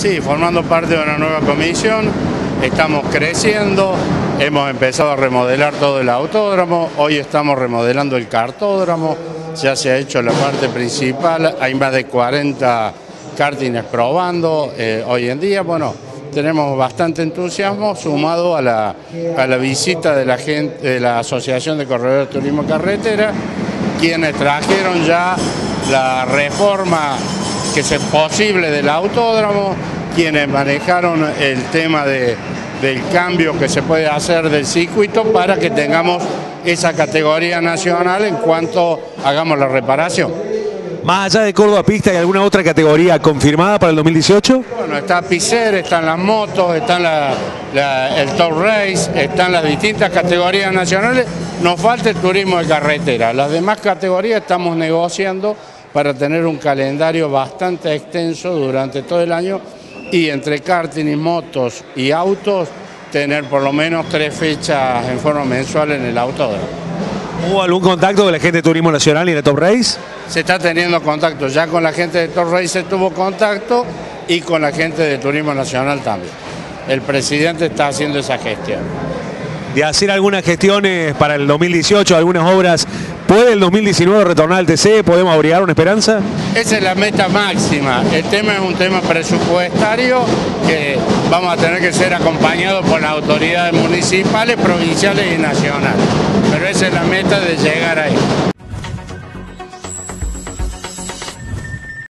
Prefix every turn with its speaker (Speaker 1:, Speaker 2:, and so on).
Speaker 1: Sí, formando parte de una nueva comisión, estamos creciendo, hemos empezado a remodelar todo el autódromo, hoy estamos remodelando el cartódromo, ya se ha hecho la parte principal, hay más de 40 kartings probando eh, hoy en día, bueno, tenemos bastante entusiasmo sumado a la, a la visita de la, gente, de la Asociación de Corredores de Turismo Carretera, quienes trajeron ya la reforma que es posible del autódromo, quienes manejaron el tema de, del cambio que se puede hacer del circuito para que tengamos esa categoría nacional en cuanto hagamos la reparación.
Speaker 2: Más allá de Córdoba Pista, ¿hay alguna otra categoría confirmada para el 2018?
Speaker 1: Bueno, está Picer, están las motos, están el Top Race, están las distintas categorías nacionales. Nos falta el turismo de carretera. Las demás categorías estamos negociando para tener un calendario bastante extenso durante todo el año y entre karting y motos y autos tener por lo menos tres fechas en forma mensual en el autódromo.
Speaker 2: ¿Hubo algún contacto con la gente de Turismo Nacional y de Top Race?
Speaker 1: Se está teniendo contacto, ya con la gente de Top Race se tuvo contacto y con la gente de Turismo Nacional también. El presidente está haciendo esa gestión.
Speaker 2: De hacer algunas gestiones para el 2018, algunas obras, ¿puede el 2019 retornar al TC? ¿Podemos abrigar una esperanza?
Speaker 1: Esa es la meta máxima. El tema es un tema presupuestario que vamos a tener que ser acompañados por las autoridades municipales, provinciales y nacionales. Pero esa es la meta de llegar ahí.